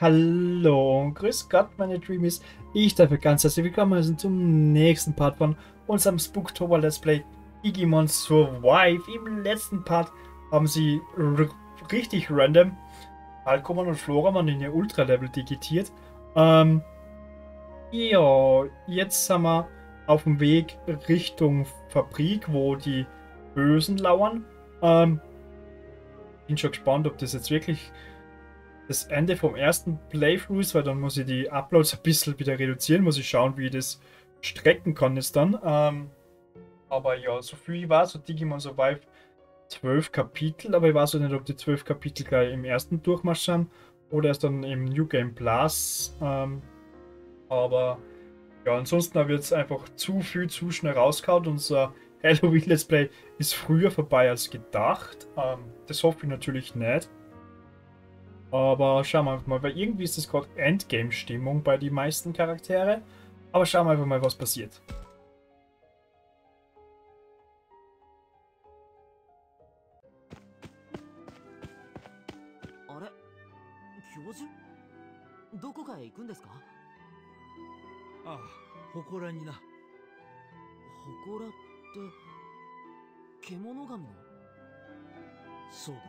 Hallo grüß Gott, meine Dreamies. Ich darf ganz herzlich willkommen heißen zum nächsten Part von unserem Spooktober Let's Play Digimon Survive. Im letzten Part haben sie richtig random Alkomon und Floramon in ihr Ultra-Level digitiert. Ähm, ja, jetzt sind wir auf dem Weg Richtung Fabrik, wo die Bösen lauern. Ähm, bin schon gespannt, ob das jetzt wirklich das Ende vom ersten Playthrough ist, weil dann muss ich die Uploads ein bisschen wieder reduzieren, muss ich schauen, wie ich das strecken kann jetzt dann. Ähm, aber ja, so viel ich war, so Digimon Survive 12 Kapitel, aber ich weiß auch nicht, ob die 12 Kapitel gleich im ersten Durchmarsch sind oder erst dann im New Game Plus. Ähm, aber ja, ansonsten habe ich jetzt einfach zu viel, zu schnell rausgehauen. Unser Halloween Let's Play ist früher vorbei als gedacht. Ähm, das hoffe ich natürlich nicht. Aber schauen wir einfach mal, weil irgendwie ist das gerade Endgame-Stimmung bei den meisten Charaktere. Aber schauen wir einfach mal, was passiert. どこかへ行くんですかああ祠にな祠って獣神のそうだ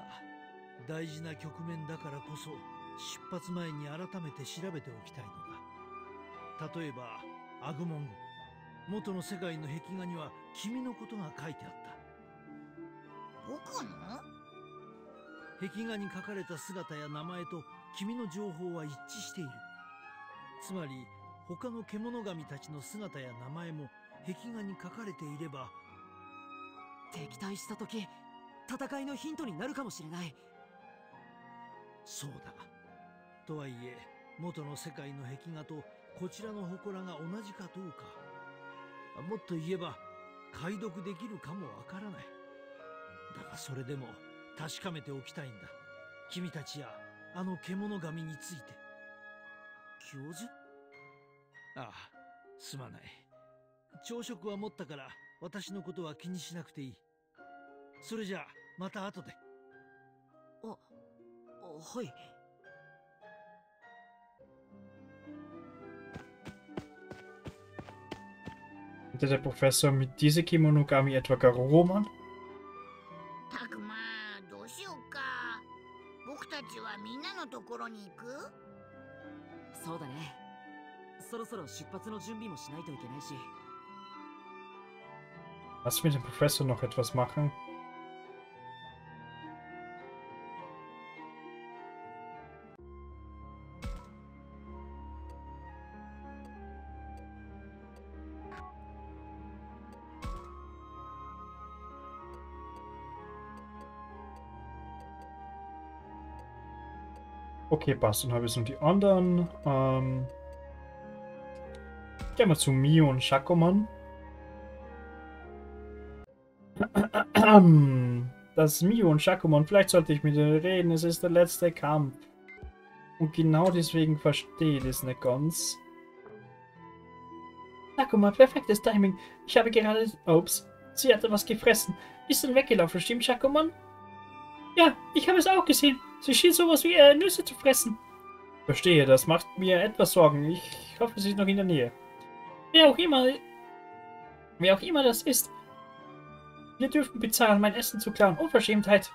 大事な局面だからこそ出発前に改めて調べておきたいのだ。例えばアグモング。元の世界の壁画には君のことが書いてあった。僕の？壁画に書かれた姿や名前と君の情報は一致している。つまり他の獣神たちの姿や名前も壁画に書かれていれば敵対した時戦いのヒントになるかもしれないそうだ。とはいえ元の世界の壁画とこちらの祠が同じかどうかもっと言えば解読できるかもわからない。だがそれでも確かめておきたいんだ。君たちやあの獣神について。教授？ああすまない。朝食は持ったから私のことは気にしなくていい。それじゃあまた後で。はい Hatte der Professor mit dieser Kimonogami etwa Garurumon? たくまどうしようか僕たちはみんなのところに行くそうだねそろそろ出発の準備もしないといけないし Lass mit dem Professor noch etwas machen. Okay, passt. Dann habe ich noch die anderen. Ähm, gehen wir zu Mio und Shakoman. Das Mio und Shakomon, vielleicht sollte ich mit ihnen reden, es ist der letzte Kampf. Und genau deswegen verstehe ich das nicht ganz. Shakomon, perfektes Timing. Ich habe gerade... Ups, sie hatte was gefressen. Ist dann weggelaufen, stimmt Shakomon? Ja, ich habe es auch gesehen. Sie schien sowas wie äh, Nüsse zu fressen. Verstehe, das macht mir etwas Sorgen. Ich hoffe, sie ist noch in der Nähe. Wer auch immer... Wer auch immer das ist, wir dürfen bezahlen, mein Essen zu klauen. Unverschämtheit.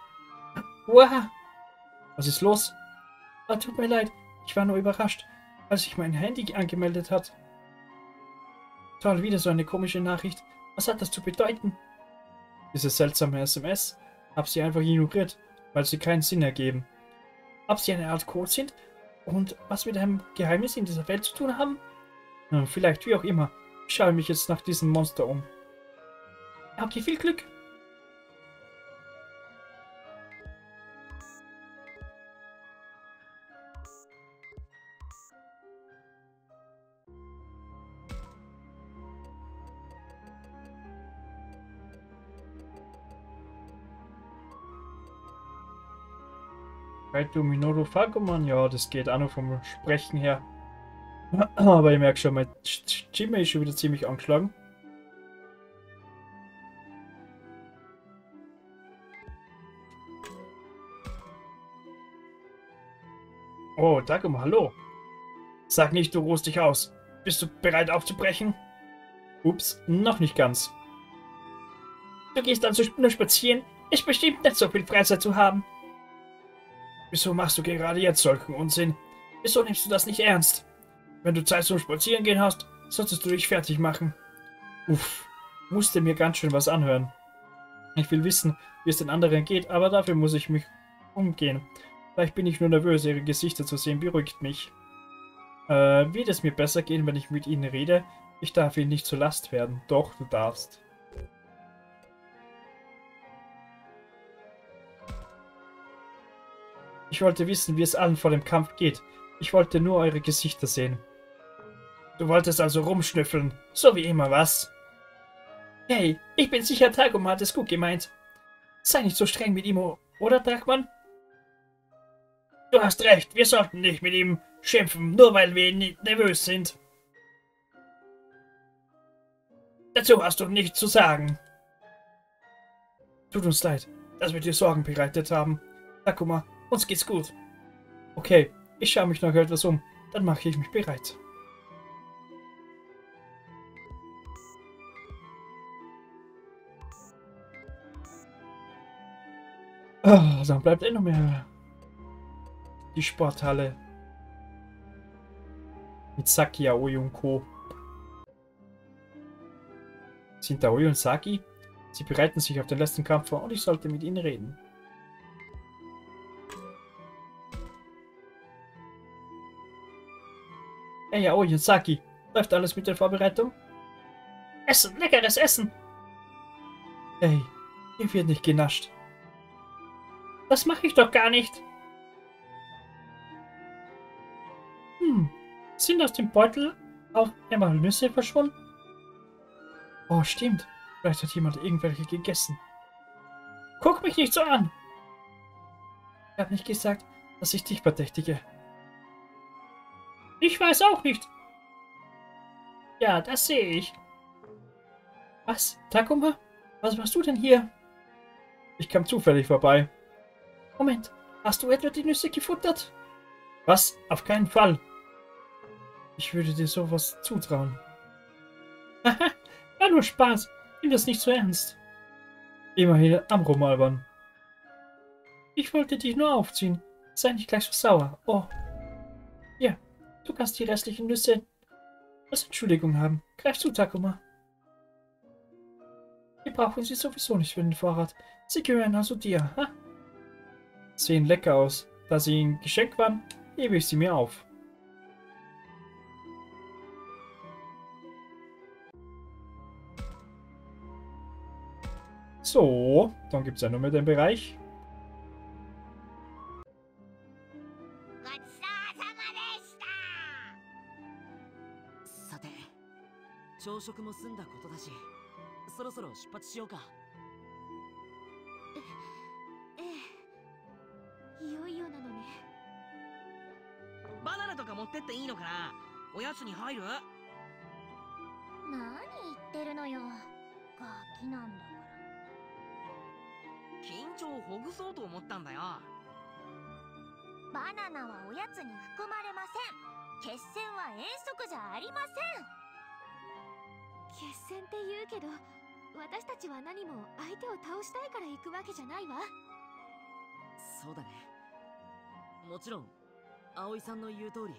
Wow. Was ist los? Oh, tut mir leid. Ich war nur überrascht, als ich mein Handy angemeldet hat. Toll, wieder so eine komische Nachricht. Was hat das zu bedeuten? Diese seltsame SMS. Hab sie einfach ignoriert, weil sie keinen Sinn ergeben. Ob sie eine Art Code sind und was mit einem Geheimnis in dieser Welt zu tun haben? Hm, vielleicht wie auch immer. Ich schaue mich jetzt nach diesem Monster um. Habt ihr viel Glück? Kaito Minoru Falcoman, ja, das geht auch noch vom Sprechen her. Aber ich merke schon, mein Jimmy ist schon wieder ziemlich angeschlagen. Oh, Takuma, hallo. Sag nicht, du ruhst dich aus. Bist du bereit aufzubrechen? Ups, noch nicht ganz. Du gehst also nur spazieren? Ist bestimmt nicht so viel Freizeit zu haben. Wieso machst du gerade jetzt solchen Unsinn? Wieso nimmst du das nicht ernst? Wenn du Zeit zum Spazierengehen hast, solltest du dich fertig machen. Uff, musste mir ganz schön was anhören. Ich will wissen, wie es den anderen geht, aber dafür muss ich mich umgehen. Vielleicht bin ich nur nervös, ihre Gesichter zu sehen beruhigt mich. Äh, wird es mir besser gehen, wenn ich mit ihnen rede? Ich darf ihnen nicht zur Last werden. Doch, du darfst. Ich wollte wissen, wie es allen vor dem Kampf geht. Ich wollte nur eure Gesichter sehen. Du wolltest also rumschnüffeln. So wie immer, was? Hey, ich bin sicher, Tagum hat es gut gemeint. Sei nicht so streng mit ihm, oder, Drachmann? Du hast recht, wir sollten nicht mit ihm schimpfen, nur weil wir nervös sind. Dazu hast du nichts zu sagen. Tut uns leid, dass wir dir Sorgen bereitet haben. Takuma, uns geht's gut. Okay, ich schaue mich noch etwas um, dann mache ich mich bereit. Oh, dann bleibt eh noch mehr die Sporthalle. Mit Saki, Aoi und Co. Sind Aoi und Saki? Sie bereiten sich auf den letzten Kampf vor und ich sollte mit ihnen reden. Hey und Saki, läuft alles mit der Vorbereitung? Essen, leckeres Essen! Hey, hier wird nicht genascht. Das mache ich doch gar nicht. Hm, sind aus dem Beutel auch einmal Nüsse verschwunden? Oh, stimmt. Vielleicht hat jemand irgendwelche gegessen. Guck mich nicht so an! Ich habe nicht gesagt, dass ich dich verdächtige. Ich weiß auch nicht. Ja, das sehe ich. Was? Takuma? Was machst du denn hier? Ich kam zufällig vorbei. Moment, hast du etwa die Nüsse gefuttert? Was? Auf keinen Fall. Ich würde dir sowas zutrauen. Haha, war nur Spaß. Nimm das nicht so ernst. Immerhin am Rumalbern. Ich wollte dich nur aufziehen. Sei nicht gleich so sauer. Oh. Du kannst die restlichen Nüsse als Entschuldigung haben. Greif zu, Takuma. Wir brauchen sie sowieso nicht für den Vorrat. Sie gehören also dir, ha? Sehen lecker aus. Da sie ein Geschenk waren, hebe ich sie mir auf. So, dann gibt es ja nur mehr den Bereich. 朝食も済んだことだしそろそろ出発しようか。ええいよいよなのね。バナナとか持ってっていいのかな？おやつに入る？何言ってるのよ。ガキなんだから。緊張をほぐそうと思ったんだよ。バナナはおやつに含まれません。決戦は遠足じゃありません決戦って言うけど私たちは何も相手を倒したいから行くわけじゃないわ。そうだね。もちろん葵さんの言う通り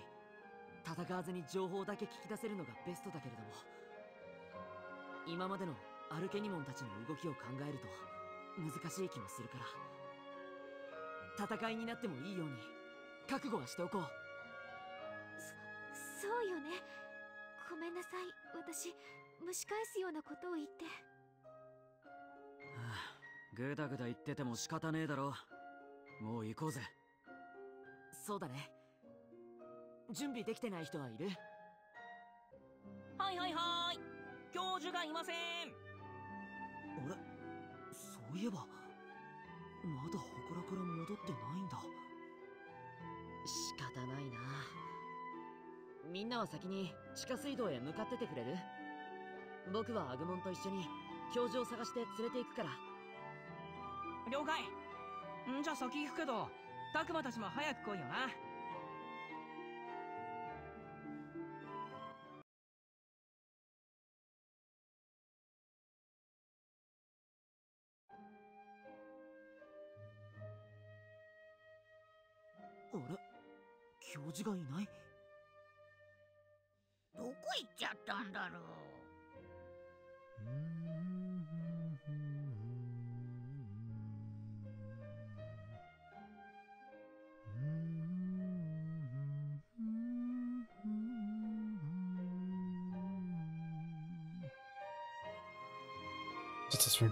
戦わずに情報だけ聞き出せるのがベストだけれども今までのアルケニモンたちの動きを考えると難しい気もするから。戦いになってもいいように覚悟はしておこう。そうよね。ごめんなさい。私蒸し返すようなことを言って。ぐだぐだ言ってても仕方ねえだろ。もう行こうぜ。そうだね。準備できてない人はいる。はいはいはい。教授がいません。あれ？そういえばまだ祠から戻ってないんだ。仕方ないな。みんなは先に地下水道へ向かっててくれる？僕はアグモンと一緒に教授を探して連れて行くから。了解。んじゃ先行くけどタクマたちも早く来いよな。あれ？教授がいない？どこ行っちゃったんだろう。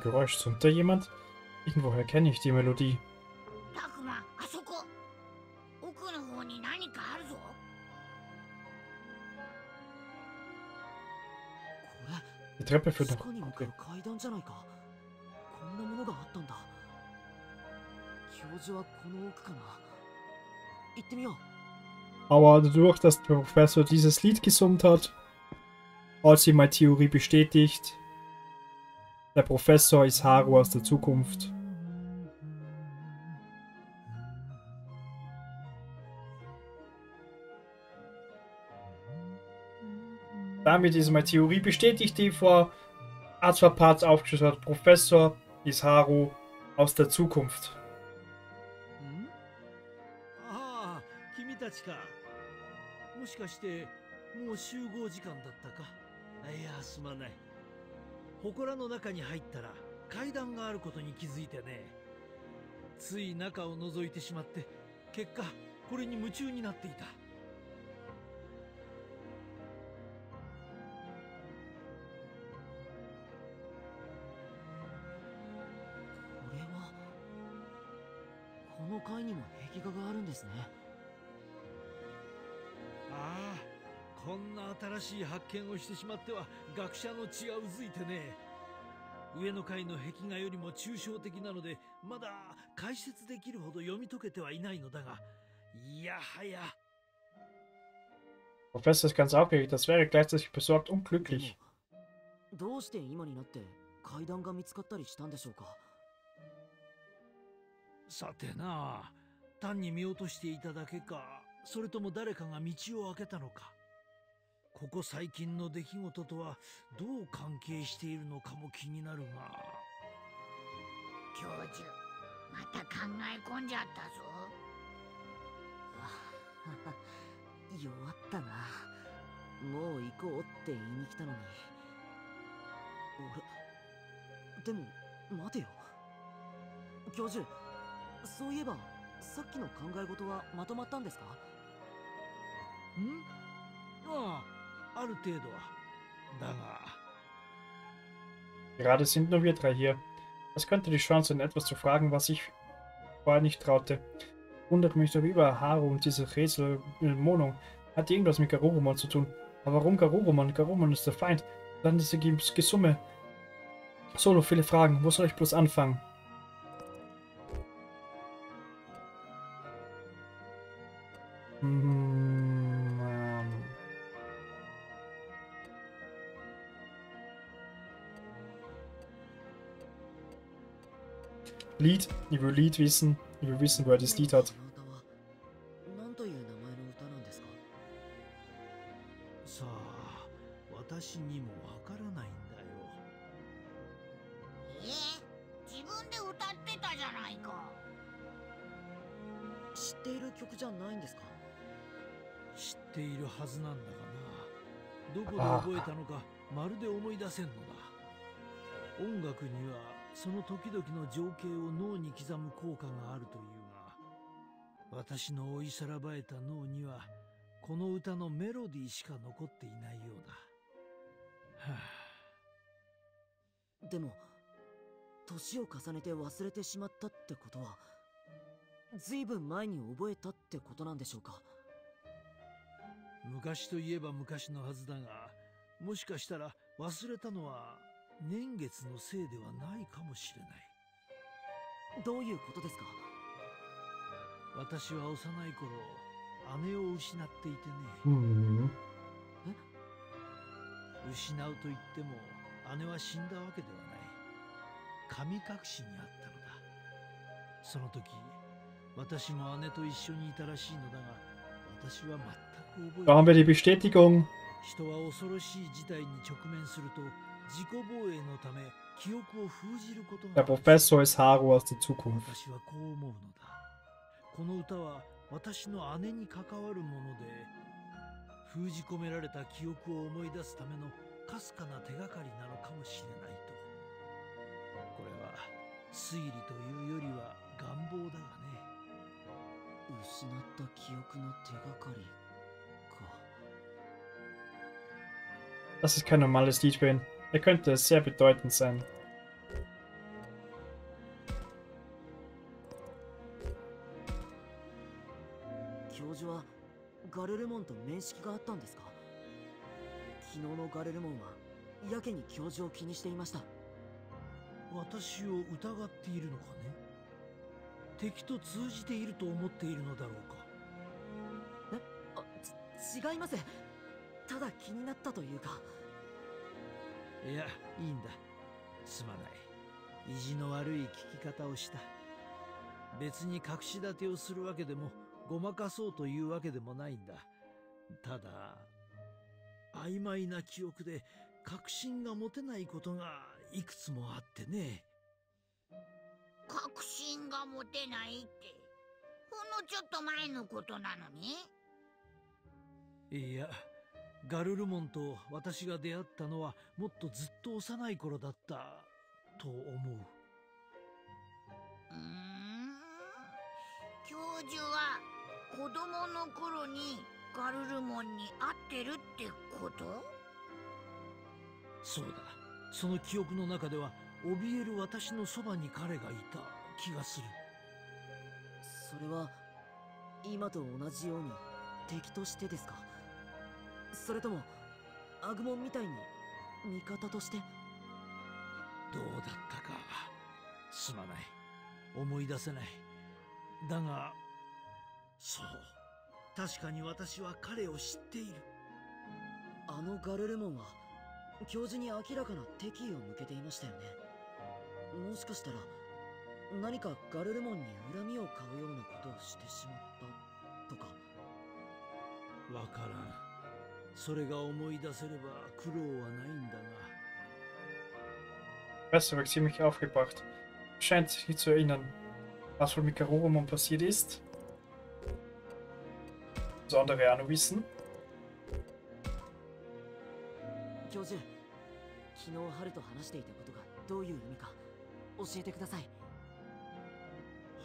Geräusch. Summt da jemand? Irgendwoher kenne ich die Melodie. Die Treppe führt nach oben. Aber dadurch, dass der Professor dieses Lied gesummt hat, hat sie meine Theorie bestätigt, Der Professor ist Haru aus der Zukunft. Damit ist meine Theorie bestätigt, die vor Azwa Parts aufgeschlossen hat. Professor ist Haru aus der Zukunft. んああ君たちかもしかしてもう集合時間だったかいやすまない 祠の中に入ったら階段があることに気づいてね。つい中を覗いてしまって結果これに夢中になっていた。これはこの階にも壁画があるんですね。ああこんな新しい発見をしてしまっては学者の血がうずいてね。上の階の壁画よりも抽象的なのでまだ解説できるほど読み解けてはいないのだがいやはや。Professor ist ganz aufgeregt, das wäre gleichzeitig besorgt und で glücklich. もどうして今になって階段が見つかったりしたんでしょうか？さてな単に見落としていただけかそれとも誰かが道を開けたのかここ最近の出来事とはどう関係しているのかも気になるが。教授また考え込んじゃったぞ。あ 弱ったな。もう行こうって言いに来たのに。俺でも待てよ。教授そういえばさっきの考え事はまとまったんですか？ん？ああ ある程度はだが Gerade sind nur wir drei hier. Das könnte die Chance sein, etwas zu fragen, was ich vorher nicht traute. Wundert mich doch über Haru und diese Rätselwohnung. Hat die irgendwas mit Garurumon zu tun? Aber warum Garurumon? Garurumon ist der Feind. Dann ist die Gesumme. Solo, viele Fragen. Wo soll ich bloß anfangen? Ich will Lied wissen. Ich will wissen, wo er das Lied hat. この歌は何という名前の歌なんですかさあ私にもわからないんだよえ自分で歌ってたじゃないか知っている曲じゃないんですか?知っているはずなんだがなどこで覚えたのかまるで思い出せんのだ音楽にはその時々の情景を脳に刻む効果があるというが私の追いさらばえた脳にはこの歌のメロディーしか残っていないようだ。はあ。でも年を重ねて忘れてしまったってことはずいぶん前に覚えたってことなんでしょうか？昔といえば昔のはずだがもしかしたら忘れたのは年月のせいではないかもしれない。どういうことですか？私は幼い頃姉を失っていてね。Hm. 失うと言っても姉は死んだわけではない。神隠しにあったのだ。その時私も姉と一緒にいたらしいのだが私は全く覚えて die Bestätigung? 人は恐ろしい事態に直面すると自己防衛のため記憶を封じること Der が Professor ist Haru aus der Zukunft. 私はこう思うのだ。この歌は私の姉に関わるもので封じ込められた記憶を思い出すためのかすかな手がかりなのかもしれないと。これは推理というよりは願望だがね。失った記憶の手がかりか。Das ist kein normales Lied für ihn. Er könnte sehr bedeutend sein. 教授はガルルモンと面識があったんですか?昨日のガルルモンはやけに教授を気にしていました。私を疑っているのかね?敵と通じていると思っているのだろうか?あち違います。ただ気になったというかいやいいんだ。すまない。意地の悪い聞き方をした。別に隠し立てをするわけでもごまかそうというわけでもないんだ。ただ曖昧な記憶で確信が持てないことがいくつもあってね。確信が持てないって。ほんのちょっと前のことなのに？いやガルルモンと私が出会ったのはもっとずっと幼い頃だったと思う。うーん。教授は子供の頃にガルルモンに会ってるってこと？そうだ。その記憶の中では怯える私のそばに彼がいた気がする。それは今と同じように敵としてですか？それともアグモンみたいに味方として？どうだったか。すまない。思い出せない。だがそう。確かに私は彼を知っている。あのガルルモンは教授に明らかな敵意を向けていましたよね。もしかしたら何かガルルモンに恨みを買うようなことをしてしまったとか。わからんそれが思い出せれば苦労はないんだが Professor wirkt ziemlich aufgebracht. Scheint sich nicht zu erinnern, was wohl mit Garurumon passiert ist. Besondere Ahnung wissen. 教授昨日ハルと話していたことがどういう意味か教えてください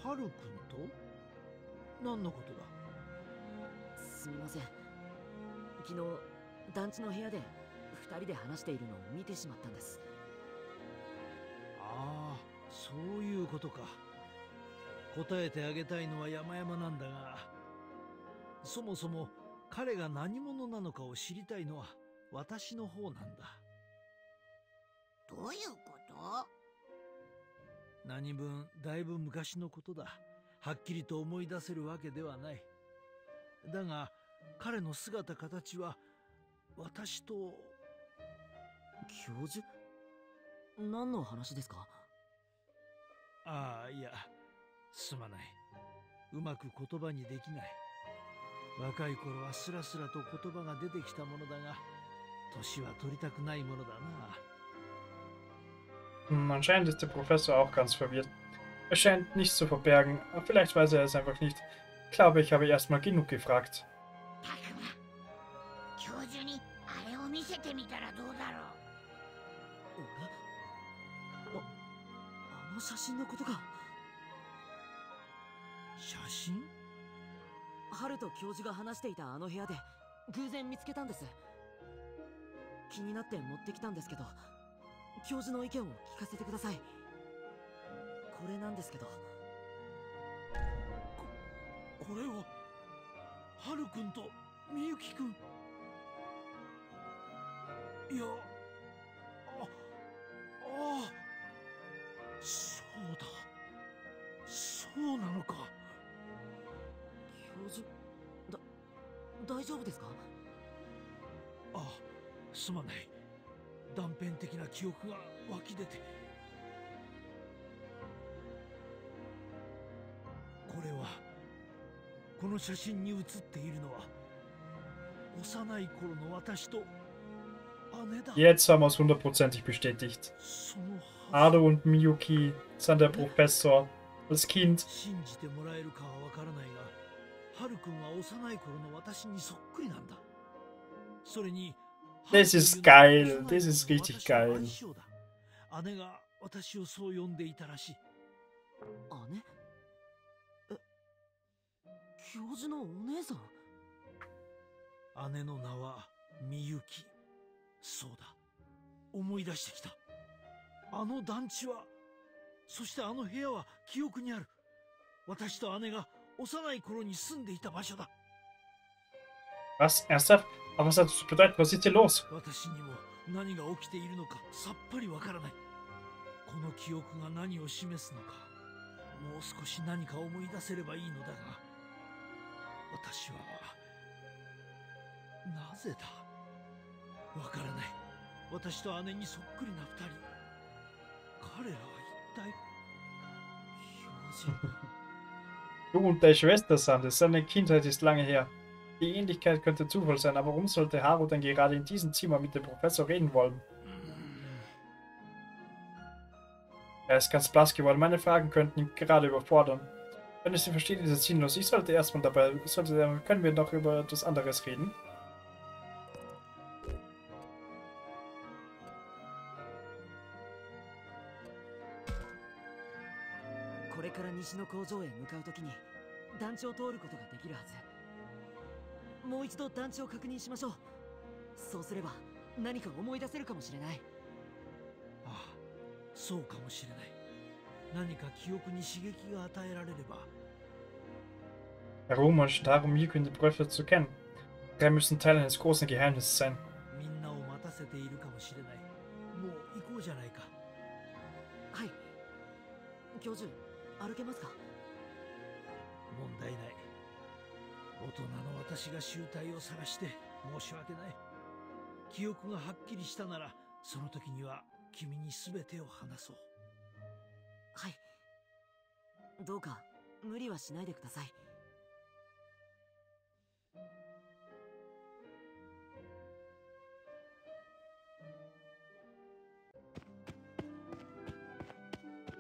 ハル君と何のことだすみません昨日団地の部屋で2人で話しているのを見てしまったんです。ああそういうことか。答えてあげたいのは山々なんだがそもそも彼が何者なのかを知りたいのは私の方なんだ。どういうこと？何分だいぶ昔のことだ。はっきりと思い出せるわけではない。だが彼の姿形は私と教授何の話ですかああいやすまないうまく言葉にできない若い頃はスラスラと言葉が出てきたものだが年は取りたくないものだな Hm, anscheinend ist der Professor auch ganz verwirrt. Er scheint nichts zu verbergen, aber vielleicht weiß er es einfach nicht. Ich glaube, ich habe erstmal genug gefragt. 見せてみたらどうだろう。俺ああの写真のことか。写真？ハルと教授が話していたあの部屋で偶然見つけたんです。気になって持ってきたんですけど教授の意見を聞かせてください。これなんですけど。これはハル君とみゆき君いやあああそうだ。そうなのか。教授だ大丈夫ですか？あすまない。断片的な記憶が湧き出て。これはこの写真に写っているのは幼い頃の私と Jetzt haben wir es hundertprozentig bestätigt. Ado und Miyuki sind der Professor. Das Kind. Das ist geil. Das ist richtig geil. Äh, Miyuki. そうだ思い出してきたあの団地はそしてあの部屋は記憶にある私と姉が幼い頃に住んでいた場所だ Was? Ernsthaft? Aber was hat das zu bedeuten? Was ist hier los? 私にも何が起きているのかさっぱりわからないこの記憶が何を示すのかもう少し何か思い出せればいいのだが私はなぜだ？わからない私と姉にそっくりな二人彼らは一体教授 Du und deine Schwester, Sam, das seine Kindheit ist lange her. Die Ähnlichkeit könnte Zufall sein, aber warum sollte Haru denn gerade in diesem Zimmer mit dem Professor reden wollen? Er ist ganz blass geworden. Meine Fragen könnten ihn gerade überfordern. Wenn ich sie verstehe, ist es sinnlos. Ich sollte erstmal dabei. Sollte, können wir noch über etwas anderes reden? 西の工場へ向かうときに団地を通ることができるはず。もう一度団地を確認しましょう。そうすれば何か思い出せるかもしれない。ああそうかもしれない。何か記憶に刺激が与えられれば。Warum und darum in die Prüfer zu kennen. Drei müssen Teil eines großen Geheimnisses sein. みんなを待たせているかもしれないもう行こうじゃないかはい。教授歩けますか？問題ない。大人の私が集体を探して申し訳ない。記憶がはっきりしたならその時には君に全てを話そう。はい。どうか無理はしないでください。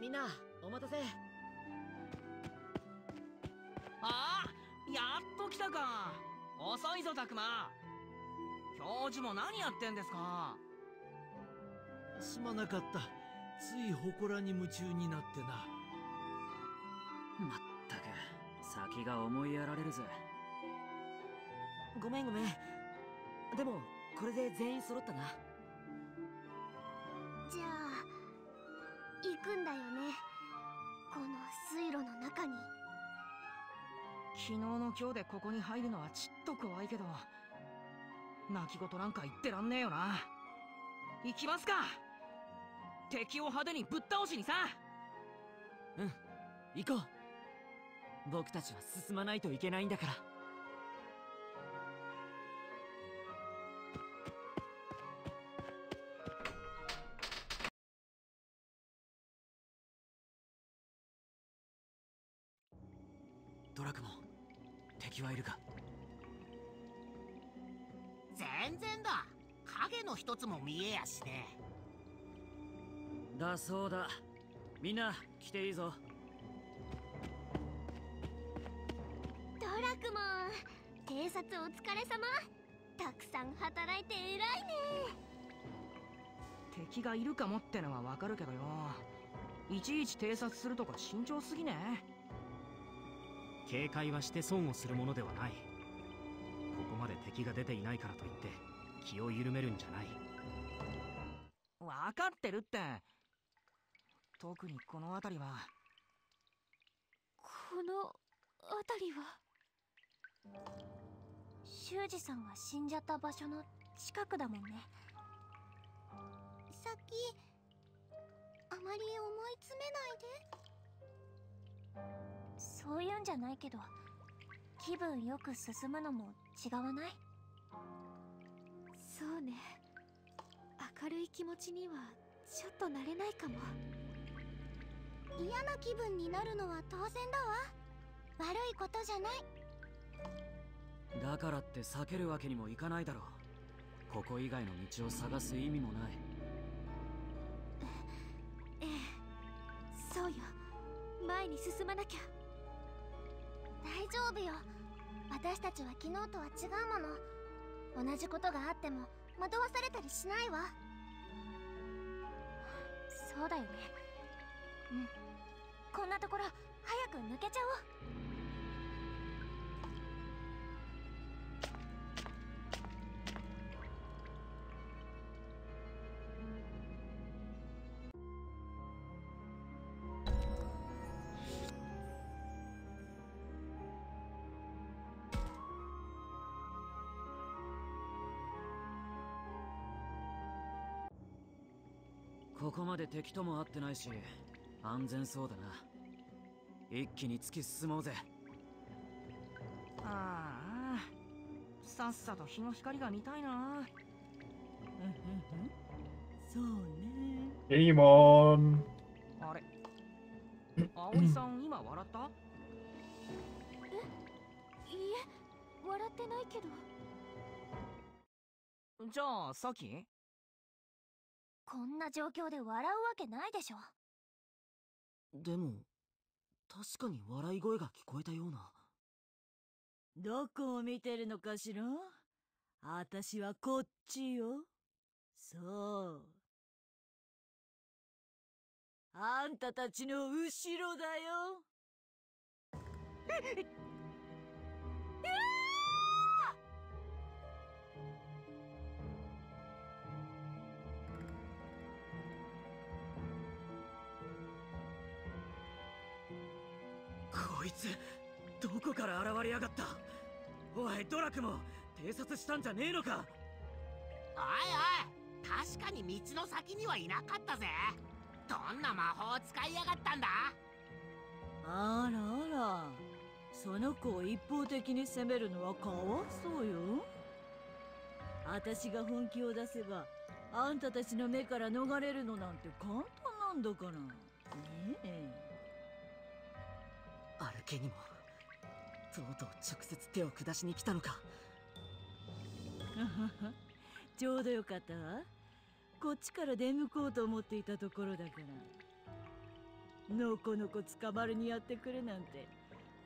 みんなお待たせたか。遅いぞたくま教授も何やってんですか。すまなかった。つい祠に夢中になってな。まったく先が思いやられるぜ。ごめんごめん。でもこれで全員揃ったな。じゃあ行くんだよね。この水路の中に昨日の今日でここに入るのはちっと怖いけど泣き言なんか言ってらんねえよな。行きますか。敵を派手にぶっ倒しにさ。うん行こう。僕たちは進まないといけないんだから。一つも見えやしね。だそうだ。みんな来ていいぞ。ドラクモン偵察お疲れ様。たくさん働いて偉いね。敵がいるかもってのはわかるけどよ。いちいち偵察するとか慎重すぎね。警戒はして損をするものではない。ここまで敵が出ていないからといって気を緩めるんじゃない。わかってるって。特にこの辺りは。この辺りは？修二さんが死んじゃった場所の近くだもんね。さっきあまり思い詰めないで。そういうんじゃないけど気分よく進むのも違わない？そうね。明るい気持ちにはちょっと慣れないかも。嫌な気分になるのは当然だわ。悪いことじゃない。だからって避けるわけにもいかないだろう。ここ以外の道を探す意味もない。ええ。そうよ。前に進まなきゃ。大丈夫よ。私たちは昨日とは違うもの同じことがあっても惑わされたりしないわ。そうだよね。うん。こんなところ早く抜けちゃおう。ここまで敵とも会ってないし安全そうだな。一気に突き進もうぜ。ああ。さっさと日の光が見たいな。そうね。ケニモン。あれ。葵さん今笑った？いいえ。笑ってないけど。じゃあさっきこんな状況で笑うわけないでしょでも確かに笑い声が聞こえたようなどこを見てるのかしら？あたしはこっちよ。そう。あんたたちの後ろだよ。いつどこから現れやがった？おいドラクも偵察したんじゃねえのか？おいおい確かに道の先にはいなかったぜどんな魔法を使いやがったんだ？あらあら。その子を一方的に責めるのはかわいそうよ。あたしが本気を出せば、あんたたちの目から逃れるのなんて簡単なんだから。ねえ。アルケにも。とうとう直接手を下しに来たのか。ちょうどよかったわ。こっちから出向こうと思っていたところだから。のこのこ捕まるにやってくるなんて、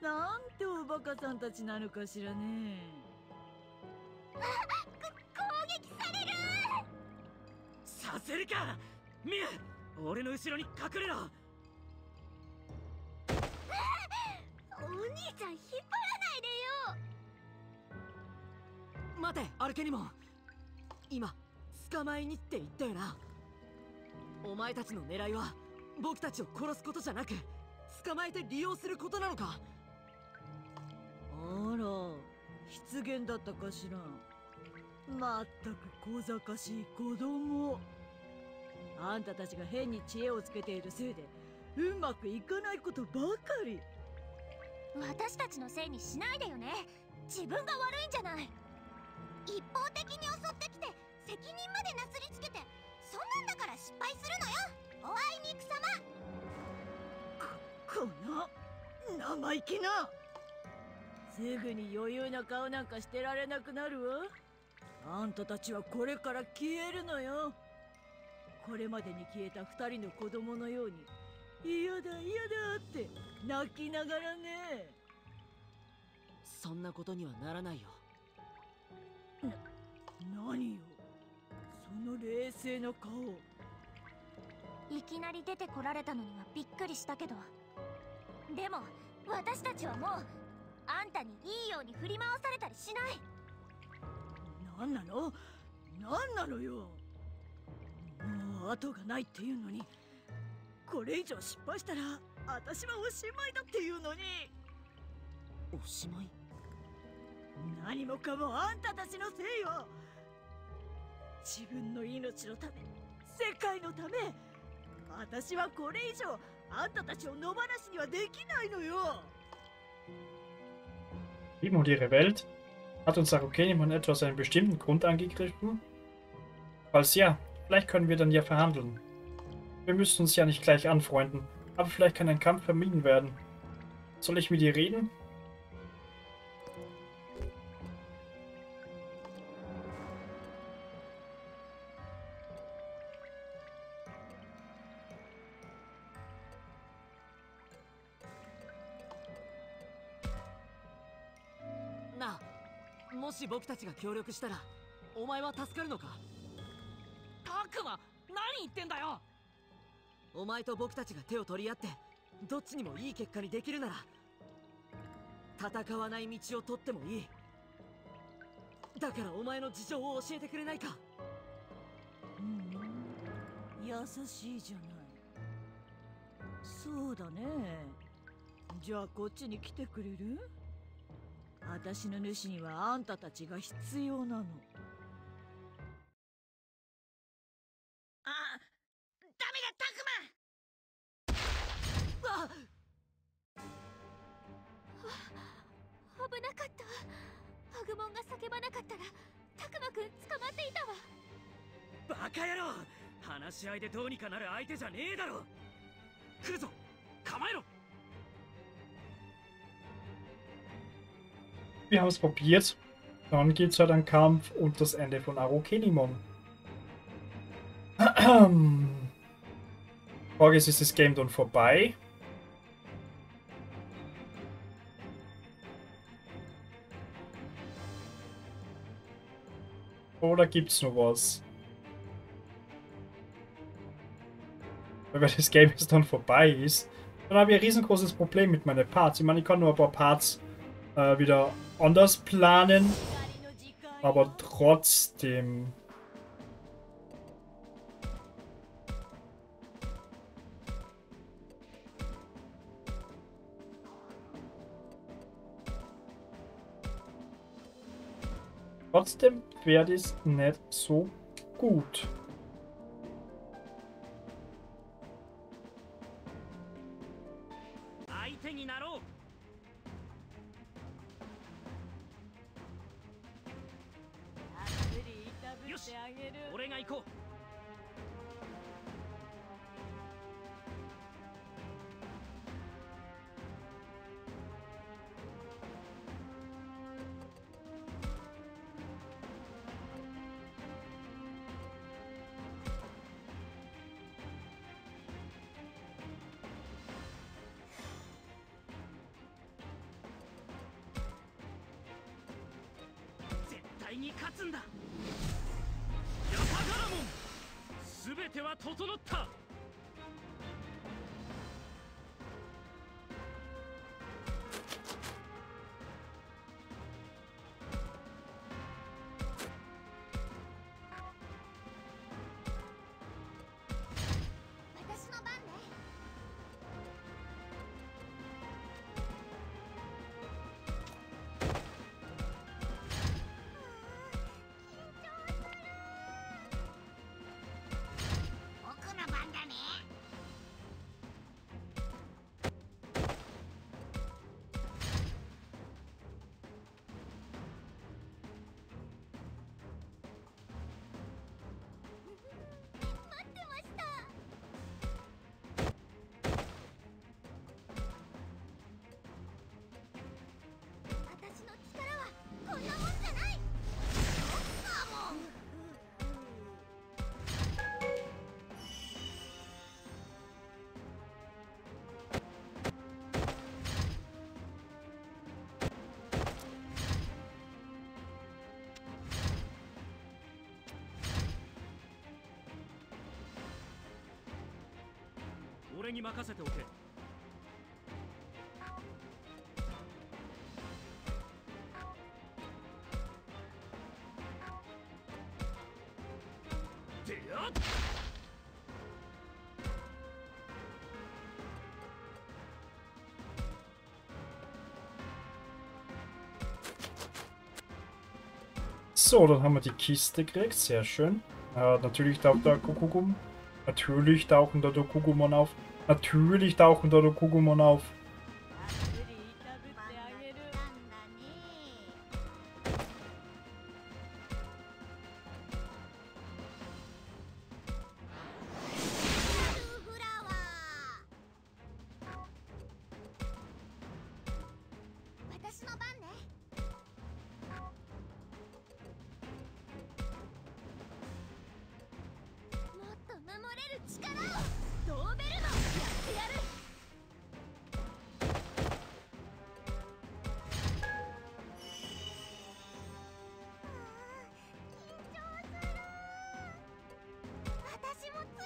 なんておバカさんたちなのかしらね。攻撃される！させるか！ミュ俺の後ろに隠れろお兄ちゃん引っ張らないでよ待てアルケニモン今捕まえにって言ったよなお前たちの狙いは僕たちを殺すことじゃなく捕まえて利用することなのかあら、失言だったかしら。まったく小賢しい子供。あんたたちが変に知恵をつけているせいで、うまくいかないことばかり。私たちのせいにしないでよね。自分が悪いんじゃない。一方的に襲ってきて責任までなすりつけてそんなんだから失敗するのよ。おあいにくさまこの生意気な。すぐに余裕な顔なんかしてられなくなるわ。あんたたちはこれから消えるのよ。これまでに消えた二人の子供のように嫌だ嫌だって泣きながらね。そんなことにはならないよ。何よ。その冷静な顔。まいきなり出てこられたのにはびっくりしたけど。でも私たちはもうあんたにいいように振り回されたりしない。何なの？何なのよ。もう後がないっていうのにこれ以上失敗したら私はおしまいだっていうのにおしまい何もかもあんたたちのせいよ自分の命のため世界のため私はこれ以上あんたたちを野放しにはできないのよ Lieben und ihre Welt? Hat uns Sarukenimon etwa aus einem bestimmten Grund angegriffen? Falls ja, vielleicht können wir dann ja verhandeln. Wir müssen uns ja nicht gleich anfreunden, aber vielleicht kann ein Kampf vermieden werden. Soll ich mit ihr reden? もし僕たちが協力したらお前は助かるのかタクマ何言ってんだよ お前と僕たちが手を取り合ってどっちにもいい結果にできるなら戦わない道を取ってもいい。だからお前の事情を教えてくれないか。優しいじゃない。そうだね。じゃあこっちに来てくれる？私の主にはあんたたちが必要なの。どうにかなる相手じゃねえだろ来るぞ構えろ Wir haben es probiert. Dann gibt es halt einen Kampf und das Ende von Arokenimon. Frage ist, ist das Game dann vorbei? Oder gibt's noch was? Weil wenn das Game jetzt dann vorbei ist, dann habe ich ein riesengroßes Problem mit meinen Parts. Ich meine, ich kann nur ein paar Parts äh, wieder anders planen, aber trotzdem. Trotzdem wäre das nicht so gut. 整った。俺に任せておけでやっ「So, dann haben wir die Kiste gekriegt. Sehr schön. Äh, natürlich taucht da Kukugum. Natürlich tauchen da der Kugumon auf. Natürlich tauchen da Kugumon auf.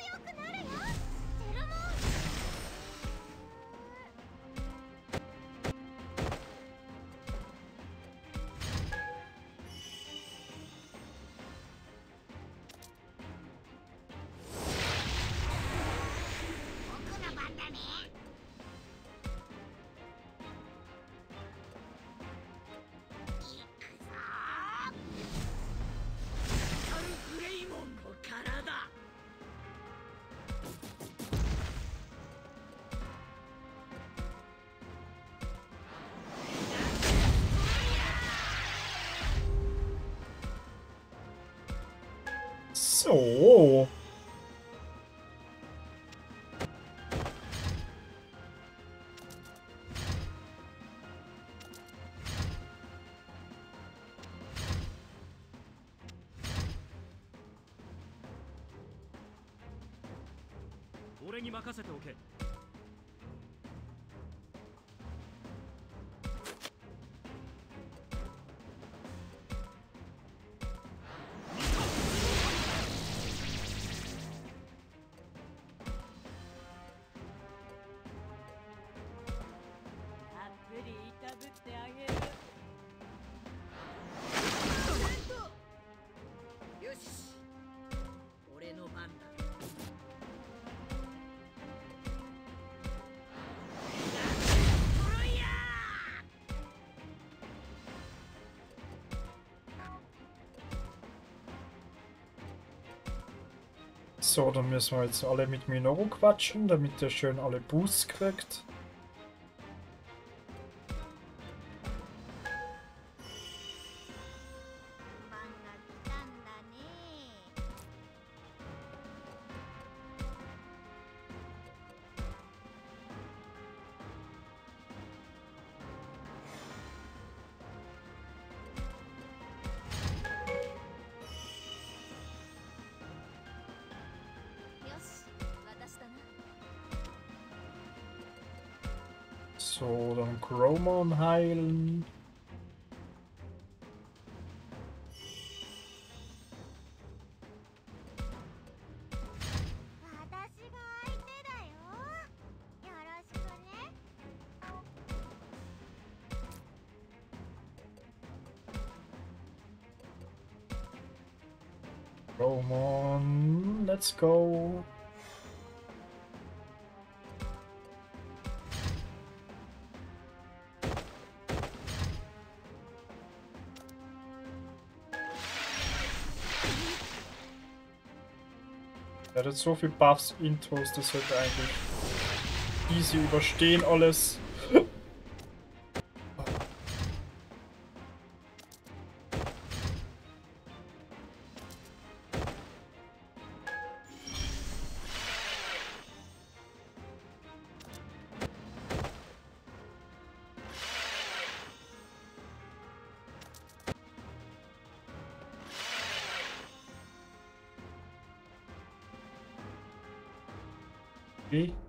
強くなそう。に任せておけ。So, dann müssen wir jetzt alle mit Minoru quatschen, damit der schön alle Boosts kriegt. Down, heilen. Come on, let's go. Er hat so viel Buffs, Intros, das sollte eigentlich easy überstehen alles.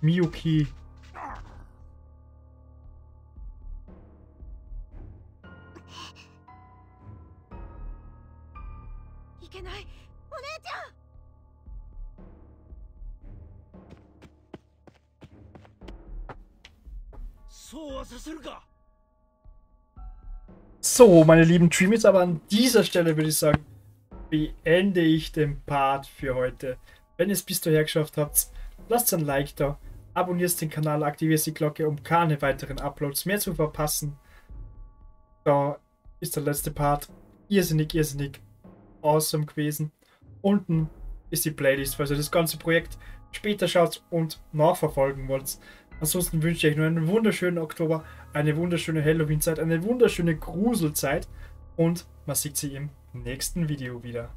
Miyuki. So, meine lieben Dreamies, aber an dieser Stelle würde ich sagen, beende ich den Part für heute. Wenn ihr es bis dahin geschafft habt, lasst ein Like da, abonniert den Kanal, aktiviert die Glocke, um keine weiteren Uploads mehr zu verpassen. Da ist der letzte Part irrsinnig, irrsinnig awesome gewesen. Unten ist die Playlist, falls ihr das ganze Projekt später schaut und nachverfolgen wollt. Ansonsten wünsche ich euch nur einen wunderschönen Oktober, eine wunderschöne Halloween-Zeit, eine wunderschöne Gruselzeit und man sieht sie im nächsten Video wieder.